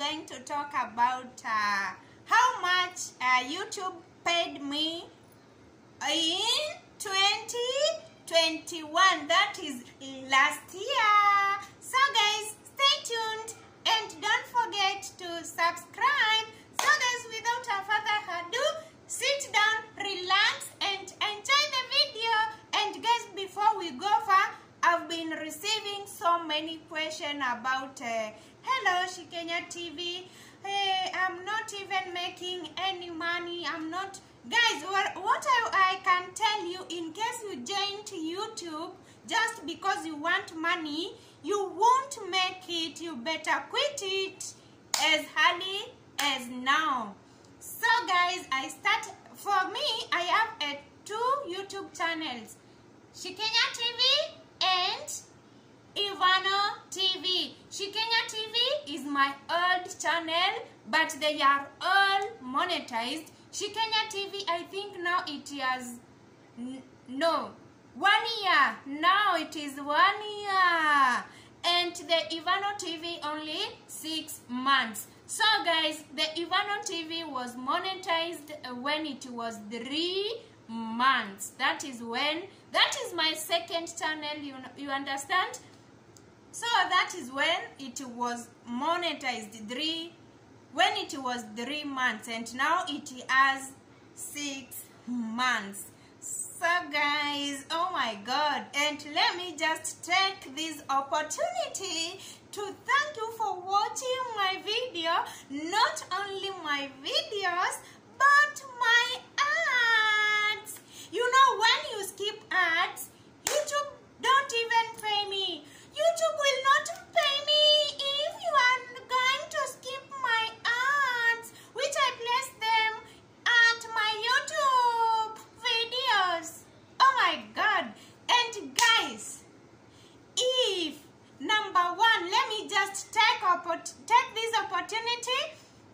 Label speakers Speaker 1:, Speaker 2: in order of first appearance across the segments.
Speaker 1: to talk about uh, how much uh, YouTube paid me in 2021. That is last year. So guys, stay tuned and don't forget to subscribe. So guys, without a further ado, sit down, relax and enjoy the video. And guys, before we go far, I've been receiving so many questions about uh, hello She Kenya TV. Hey, I'm not even making any money. I'm not guys. What, I can tell you in case you joined YouTube just because you want money, you won't make it. You better quit it as early as now. So guys, I start for me. I have a two YouTube channels, She Kenya TV and Ivano TV. She Kenya TV is my old channel, but they are all monetized. She Kenya TV, I think now it has no one year. Now it is one year, and the Ivano TV only six months. So guys, the Ivano TV was monetized when it was three months. That is when that is my second channel. You you understand? So that is when it was monetized three when it was three months and now it has six months. So guys, oh my god, and let me just take this opportunity to thank you for watching my video, not only my videos, but my ads. You know when you skip ads, YouTube don't even pay me. YouTube will not pay me if you are going to skip my ads, which I place them at my YouTube videos. Oh my god. And guys, if number one, let me just take, oppor- take this opportunity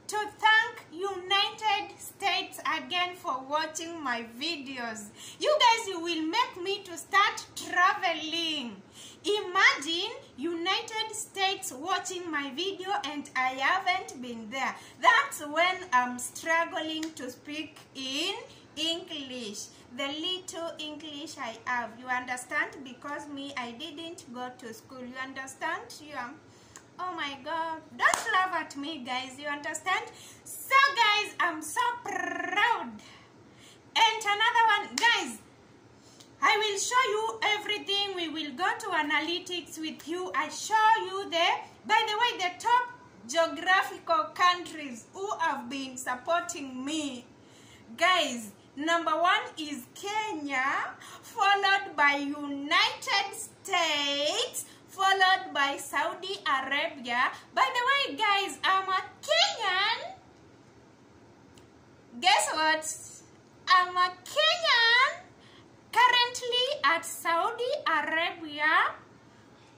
Speaker 1: to thank United States again for watching my videos. You guys, you will make me to start traveling. Imagine United States watching my video and I haven't been there. That's when I'm struggling to speak in English. The little English I have. You understand? Because me, I didn't go to school. You understand? Yeah. Oh my god. Don't laugh at me, guys. You understand? So, guys, I'm so proud. And another one, guys, I will show you everything. We will go to analytics with you. I show you the, by the way, the top geographical countries who have been supporting me. Guys, number one is Kenya, followed by United States, followed by Saudi Arabia. By the way, guys, I'm a Kenyan. Guess what? I'm a Kenyan currently at Saudi Arabia.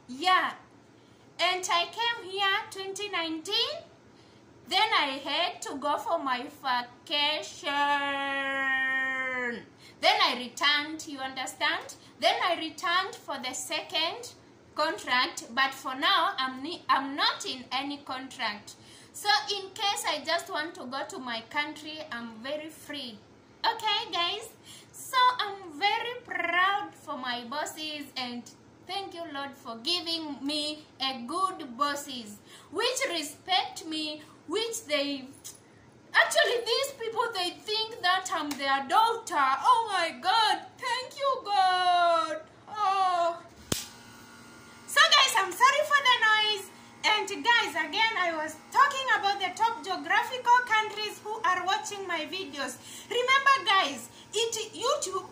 Speaker 1: Yeah. And I came here 2019. Then I had to go for my vacation. Then I returned, you understand? Then I returned for the second contract, but for now I'm, I'm not in any contract. So in case I just want to go to my country, I'm very free. Okay, guys? So I'm very proud for my bosses and thank you, Lord, for giving me a good bosses which respect me, which they actually these people they think that I'm their daughter. Oh my God! Thank you, God. Oh. So guys, I'm sorry for the noise. And guys, again, I was talking about the top geographical countries who are watching my videos. Remember, guys, it YouTube,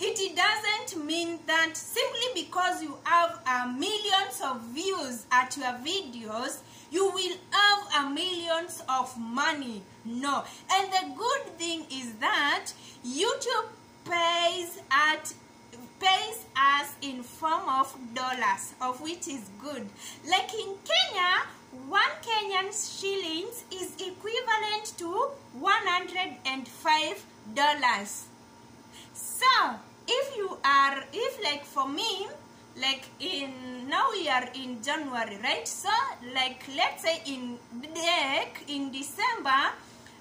Speaker 1: it doesn't mean that simply because you have uh, millions of views at your videos, you will have a millions of money. No. And the good thing is that YouTube us in form of dollars of which is good like in kenya one kenyan shillings is equivalent to 105 dollars so if you are if like for me like in now we are in January, right? So like let's say in like in December,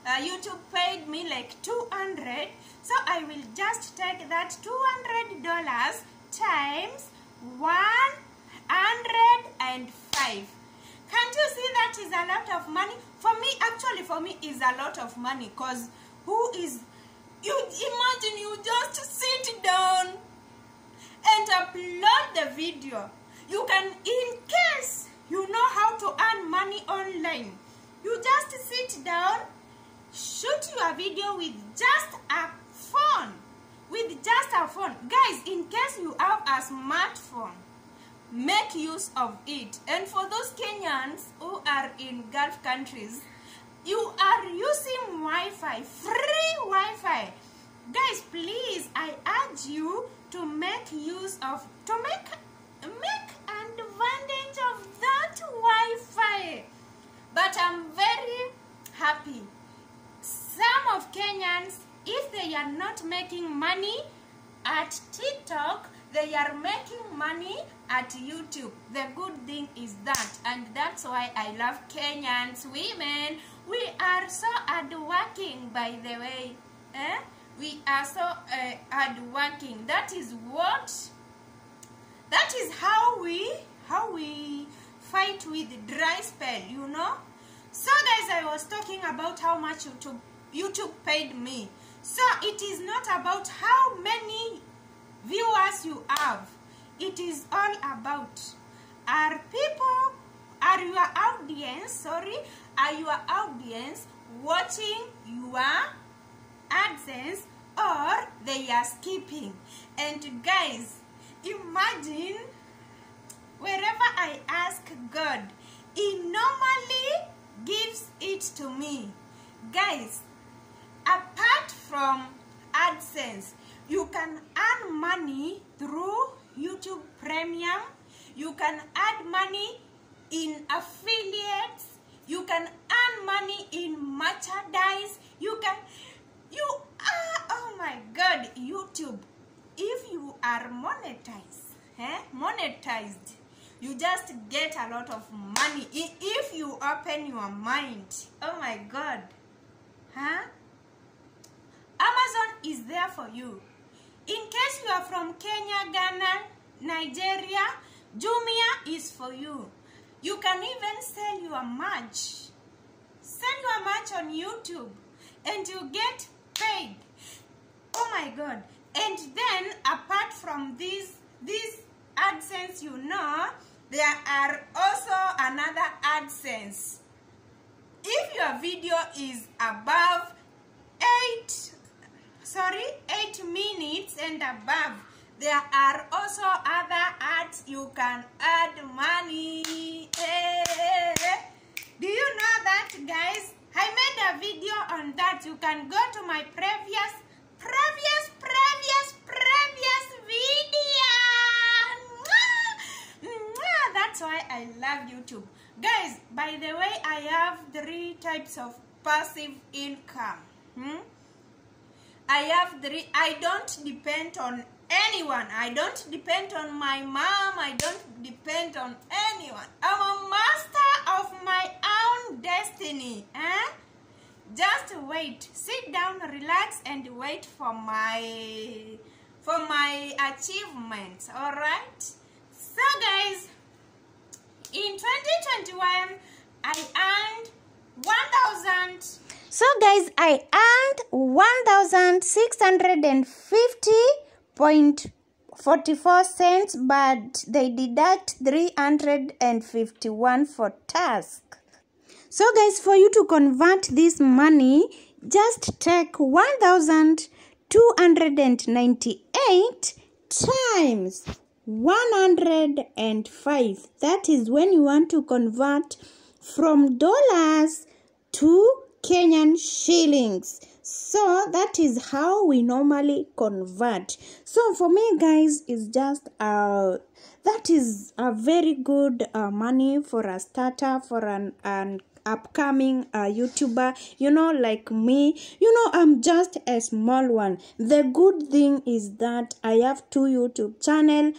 Speaker 1: uh, YouTube paid me like 200. So I will just take that 200 dollars times 105. Can't you see that is a lot of money? For me, actually for me is a lot of money because who is you imagine you just sit down and upload the video. You can, in case you know how to earn money online, you just sit down, shoot your video with just a phone. Phone. Guys, in case you have a smartphone, make use of it. And for those Kenyans who are in Gulf countries, you are using Wi-Fi, free Wi-Fi. Guys, please, I urge you to make use of, to make, make advantage of that Wi-Fi. But I'm very happy. Some of Kenyans, if they are not making money at TikTok, they are making money at YouTube. The good thing is that, and that's why I love Kenyans women. We are so hardworking, by the way. Eh? We are so uh, hardworking. That is what. That is how we how we fight with dry spell. You know. So guys, I was talking about how much YouTube YouTube paid me. So it is not about how many viewers you have. It is all about are people, are your audience, sorry, are your audience watching your AdSense or they are skipping. And guys, imagine wherever I ask God, He normally gives it to me. Guys, apart from AdSense, you can earn money through YouTube Premium. You can add money in affiliates. You can earn money in merchandise. You can, you are, oh my God, YouTube. If you are monetized, eh, monetized, you just get a lot of money. If you open your mind, oh my God, huh? There for you. In case you are from Kenya, Ghana, Nigeria, Jumia is for you. You can even sell your merch. Sell your merch on YouTube and you get paid. Oh my God. And then apart from this, this AdSense, you know, there are also another AdSense. If your video is above 8 sorry 8 minutes and above. There are also other ads. You can add money. Hey. do you know that guys? I made a video on that. You can go to my previous previous previous previous video. That's why i love youtube. Guys by the way i have three types of passive income. Hmm? I have three. I don't depend on anyone. I don't depend on my mom. I don't depend on anyone. I'm a master of my own destiny. Eh? Just wait. Sit down, relax, and wait for my for my achievements. All right. So, guys, in 2021, I earned 1,000.
Speaker 2: So guys, I earned 1650.44 cents but they deduct 351 for task. So guys, for you to convert this money, just take 1298 times 105. That is when you want to convert from dollars to Kenyan shillings. So that is how we normally convert. So for me guys, it's just uh that is a very good uh, money for a starter for an an upcoming uh, youtuber you know like me you know i'm just a small one the good thing is that i have two youtube channel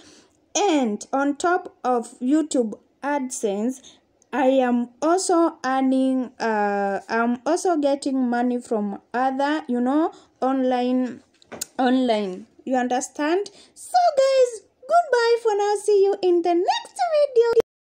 Speaker 2: and on top of youtube adsense i am also earning uh, i'm also getting money from other you know online online. You understand? So guys goodbye for now. See you in the next video